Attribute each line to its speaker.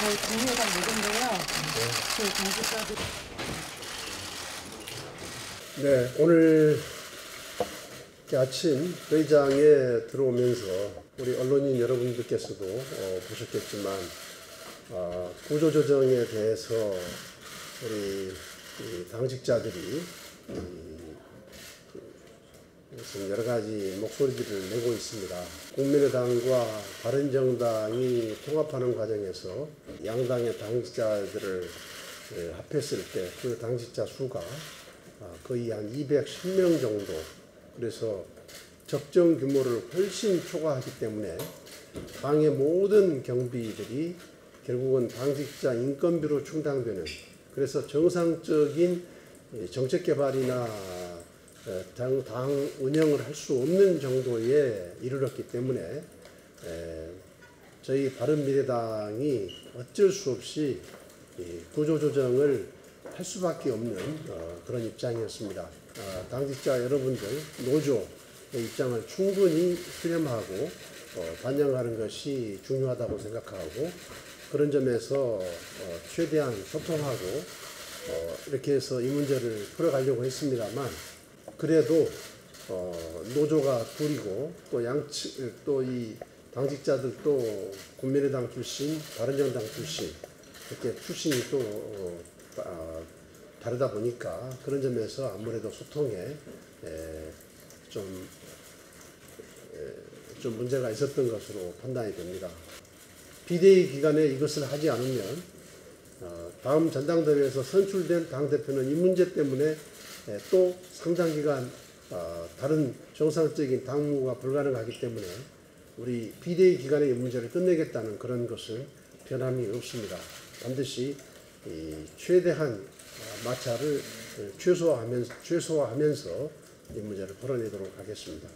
Speaker 1: 정리해간 모든데요. 그 당직자들
Speaker 2: 네, 오늘 아침 회의장에 들어오면서 우리 언론인 여러분들께서도 어, 보셨겠지만 아, 구조조정에 대해서 우리 이 당직자들이 지금 여러 가지 목소리들을 내고 있습니다. 국민의당과 바른정당이 통합하는 과정에서 양당의 당직자들을 예, 합했을 때 그 당직자 수가 아, 거의 한 210명 정도 그래서 적정 규모를 훨씬 초과하기 때문에 당의 모든 경비들이 결국은 당직자 인건비로 충당되는 그래서 정상적인 이 정책 개발이나 어, 당, 당 운영을 할 수 없는 정도에 이르렀기 때문에 에, 저희 바른미래당이 어쩔 수 없이 이 구조조정을 할 수밖에 없는 어, 그런 입장이었습니다. 아, 당직자 여러분들 노조의 입장을 충분히 수렴하고 어, 반영하는 것이 중요하다고 생각하고 그런 점에서 어, 최대한 소통하고 어, 이렇게 해서 이 문제를 풀어가려고 했습니다만 그래도 어, 노조가 둘이고 또 양측 또 이 당직자들도 국민의당 출신, 바른정당 출신 이렇게 출신이 또 어, 아, 다르다 보니까 그런 점에서 아무래도 소통에 에, 좀, 에, 좀 문제가 있었던 것으로 판단이 됩니다. 비대위 기간에 이것을 하지 않으면 어, 다음 전당대회에서 선출된 당대표는 이 문제 때문에 에, 또 상당 기간 어, 다른 정상적인 당무가 불가능하기 때문에 우리 비대위 기간에 이 문제를 끝내겠다는 그런 것을 변함이 없습니다. 반드시 이 최대한 어, 마찰을 어, 최소화하면서, 최소화하면서 이 문제를 풀어내도록 하겠습니다.